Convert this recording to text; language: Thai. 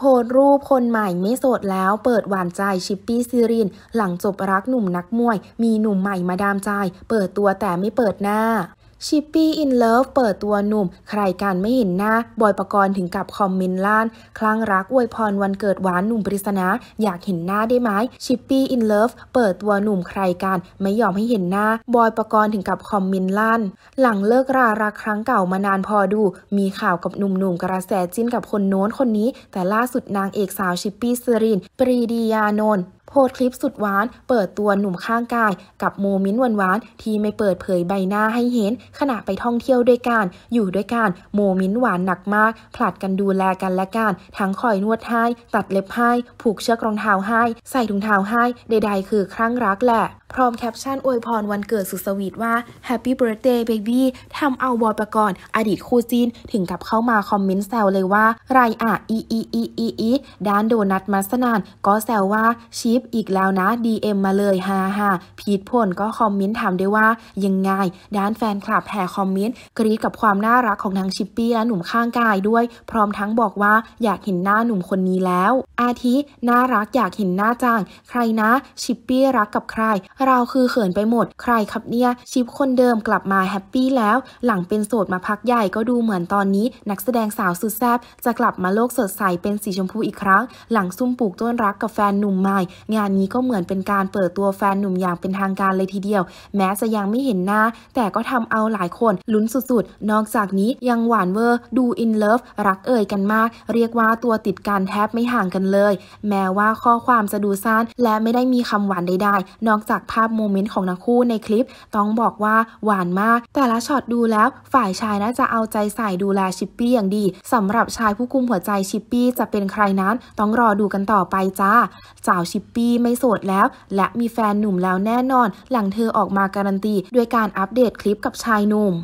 โพสต์รูปคนใหม่ไม่โสดแล้วเปิดหวานใจชิปปี้ศิรินทร์ หลังจบรักหนุ่มนักมวย มีหนุ่มใหม่มาดามใจ เปิดตัวแต่ไม่เปิดหน้า ชิปปี้ in love เปิดตัวหนุ่ม ใครกันไม่เห็นหน้า บอยประกรณ์ถึงกับคอมเมนต์ล้าน คลั่งรักอวยพรวันเกิดหวานหนุ่มปริศนา อยากเห็นหน้าได้ไหมชิปปี้ in love เปิดตัวหนุ่มใครกันไม่ยอมให้เห็นหน้า บอยประกรณ์ถึงกับคอมเมนต์ล้าน หลังเลิกรารักครั้งเก่ามานานพอดู มีข่าวกับหนุ่มๆกระแสจิ้นกับคนโน้นคนนี้ แต่ล่าสุดนางเอกสาวชิปปี้ศิรินทร์ปรีดียานนท์ โพสต์คลิปสุดหวาน เปิดตัวหนุ่มข้างกาย กับโมเมนต์หวานๆที่ไม่เปิดเผยใบหน้าให้เห็น ขณะไปท่องเที่ยวด้วยกัน อยู่ด้วยกันโมเมนต์หวานหนักมาก ผลัดกันดูแลกันและกัน ทั้งคอยนวดให้ ตัดเล็บให้ ผูกเชือกรองเท้าให้ ใส่ถุงเท้าให้ ใดๆ คือคลั่งรักแหละพร้อมแคปชั่นอวยพรวันเกิดสุดสวีตว่า Happy Birthday Baby ทำเอาบอยประกรณ์อดีตคู่จิ้นถึงกับเข้ามาคอมเมนต์แซวเลยว่า ไรอะอีอีอีอีอีด้านโดนัทมนัสนันท์ก็แซวว่าชิปอีกแล้วนะ DM มาเลยฮ่าฮ่าพีทพลก็คอมเมนต์ถามด้วยว่า ยังไง ด้านแฟนคลับแห่คอมเมนต์กรี๊ดกับความน่ารักของทั้งชิปปี้และหนุ่มข้างกายด้วย พร้อมทั้งบอกว่าอยากเห็นหน้าหนุ่มคนนี้แล้ว อาทิน่ารักอยากเห็นหน้าจังใครนะ ชิปปี้รักกับใครเราคือเขินไปหมด ใครครับเนี่ยชิปคนเดิมกลับมา happy แล้ว หลังเป็นโสดมาพักใหญ่ก็ดูเหมือนตอนนี้ นักแสดงสาวสุดแซ่บจะกลับมาโลกสดใสเป็นสีชมพูอีกครั้ง หลังซุ่มปลูกต้นรักกับแฟนหนุ่มใหม่ งานนี้ก็เหมือนเป็นการเปิดตัวแฟนหนุ่มอย่างเป็นทางการเลยทีเดียว แม้จะยังไม่เห็นหน้า แต่ก็ทำเอาหลายคนลุ้นสุดๆ นอกจากนี้ยังหวานเวอร์ดู in love รักเอ่ยกันมาก เรียกว่าตัวติดกันแทบไม่ห่างกันเลย แม้ว่าข้อความจะดูสั้นและไม่ได้มีคำหวานใดๆนอกจากภาพโมเมนต์ของทั้งคู่ในคลิป ต้องบอกว่าหวานมาก แต่ละช็อตดูแล้วฝ่ายชายน่าจะเอาใจใส่ดูแลชิปปี้อย่างดีสำหรับชายผู้กุมหัวใจชิปปี้จะเป็นใครนั้น ต้องรอดูกันต่อไปจ้าสาวชิปปี้ไม่โสดแล้ว และมีแฟนหนุ่มแล้วแน่นอน หลังเธอออกมาการันตีด้วยการอัปเดตคลิปกับชายหนุ่ม